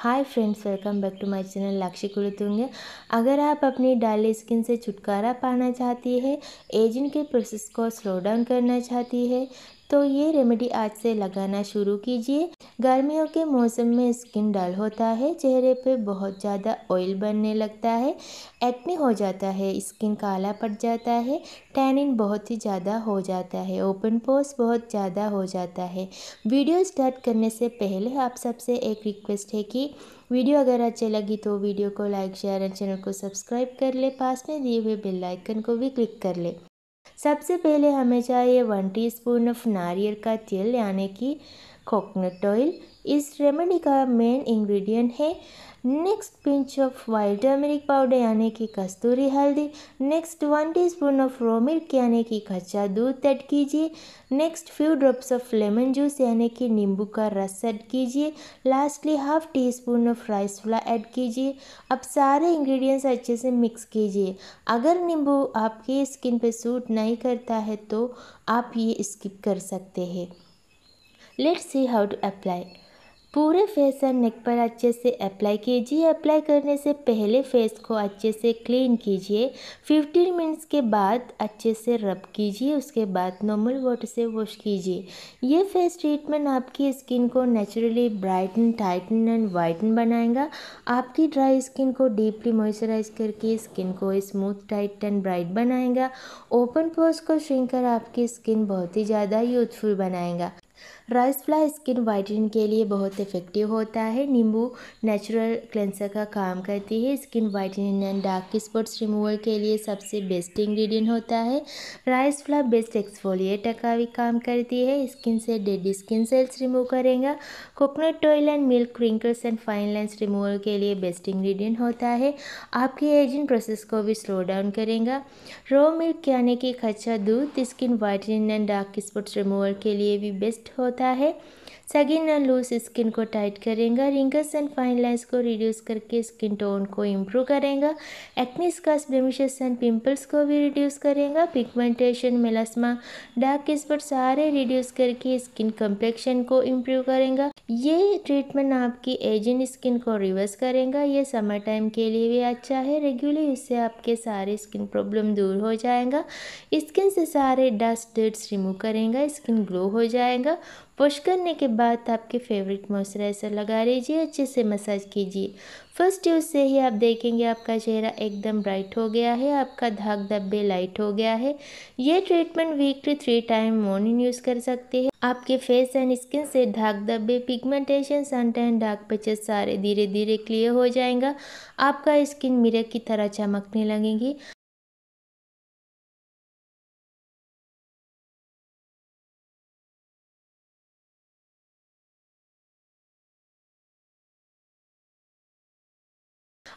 Hi friends welcome back to my channel Lakshya Kultung अगर आप अपनी डाली स्किन से छुटकारा पाना चाहती है एजिंग के प्रोसेस को स्लो डाउन करना चाहती है तो ये रेमेडी आज से लगाना शुरू कीजिए। गर्मियों के मौसम में स्किन डल होता है, चेहरे पे बहुत ज़्यादा ऑयल बनने लगता है एक्ने हो जाता है स्किन काला पड़ जाता है टैनिन बहुत ही ज़्यादा हो जाता है ओपन पोस बहुत ज़्यादा हो जाता है। वीडियो स्टार्ट करने से पहले आप सबसे एक रिक्वेस्ट है कि वीडियो अगर अच्छी लगी तो वीडियो को लाइक शेयर एंड चैनल को सब्सक्राइब कर ले, पास में दिए हुए बेल आइकन को भी क्लिक कर ले। सबसे पहले हमें चाहिए वन टीस्पून ऑफ़ नारियल का तेल यानी कि कोकोनट ऑयल इस रेमेडी का मेन इंग्रेडिएंट है। Next pinch of wild turmeric powder यानी कि कस्तूरी हल्दी। Next one teaspoon of raw milk यानी कि कच्चा दूध ऐड कीजिए। Next few drops of lemon juice यानी कि नींबू का रस ऐड कीजिए। Lastly half teaspoon of rice flour add कीजिए। अब सारे इंग्रेडिएंट्स अच्छे से मिक्स कीजिए। अगर नींबू आपकी स्किन पे सूट नहीं करता है तो आप ये स्किप कर सकते हैं। Let's see how to apply पूरे फेस एंड नेक पर अच्छे से अप्लाई कीजिए। अप्लाई करने से पहले फेस को अच्छे से क्लीन कीजिए। 15 मिनट्स के बाद अच्छे से रब कीजिए। उसके बाद नॉर्मल वाटर से वॉश कीजिए। ये फेस ट्रीटमेंट आपकी स्किन को naturally brighten tighten and whiten बनाएगा। आपकी ड्राई स्किन को डीपली मॉइस्चराइज करके स्किन को स्मूथ टाइट एंड ब्राइट बनाएगा। ओपन पोर्स को श्रिंक कर आपकी स्किन बहुत ही ज़्यादा यूथफुल बनाएगा। राइस फ्लाई स्किन वाइटनिंग के लिए बहुत इफ़ेक्टिव होता है। नींबू नेचुरल क्लेंसर का काम करती है। Skin whitening and dark spots removal के लिए सबसे बेस्ट इंग्रेडिएंट होता है। राइस फ्ला बेस्ट एक्सफोलिएटर का भी काम करती है। स्किन से डेड स्किन सेल्स रिमूव करेगा। Coconut oil and milk crinkles and fine lines removal के लिए बेस्ट इंग्रेडिएंट होता है। आपकी एजिंग प्रोसेस को भी स्लो डाउन करेगा। रो मिल्क यानी कि कच्चा दूध, skin whitening and dark spots removal के लिए भी बेस्ट होता है। सगिन एंड लूज स्किन को टाइट करेगा रिंगल्स एंड फाइन लाइन्स को रिड्यूस करके स्किन टोन को इम्प्रूव करेगा acne scars blemishes and pimples को भी रिड्यूस करेगा पिगमेंटेशन मेलास्मा डार्क स्पॉट सारे रिड्यूस करके स्किन कम्प्लेक्शन को इम्प्रूव करेगा। ये ट्रीटमेंट आपकी एजिंग स्किन को रिवर्स करेगा। ये समर टाइम के लिए भी अच्छा है। रेगुलर इससे आपके सारे स्किन प्रॉब्लम दूर हो जाएगा। स्किन से सारे डस्ट डर्ट्स रिमूव करेगा। स्किन ग्लो हो जाएगा। वॉश करने के बाद आपके फेवरेट मॉइस्चराइज़र लगा लीजिए, अच्छे से मसाज कीजिए। फ़र्स्ट यूज़ से ही आप देखेंगे आपका चेहरा एकदम ब्राइट हो गया है, आपका धाक धब्बे लाइट हो गया है। ये treatment weekly three time morning use कर सकते हैं। आपके फेस एंड स्किन से धाक धब्बे पिगमेंटेशन सनटैन डार्क पैचेस सारे धीरे धीरे क्लियर हो जाएगा। आपका स्किन मिरर की तरह चमकने लगेगी।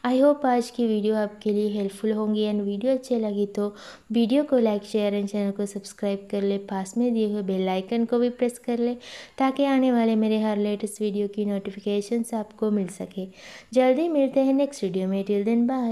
आई होप आज की वीडियो आपके लिए हेल्पफुल होंगी एंड वीडियो अच्छे लगी तो वीडियो को लाइक शेयर एंड चैनल को सब्सक्राइब कर ले। पास में दिए हुए बेल आइकन को भी प्रेस कर ले ताकि आने वाले मेरे हर लेटेस्ट वीडियो की नोटिफिकेशन आपको मिल सके। जल्दी मिलते हैं नेक्स्ट वीडियो में। Till then bye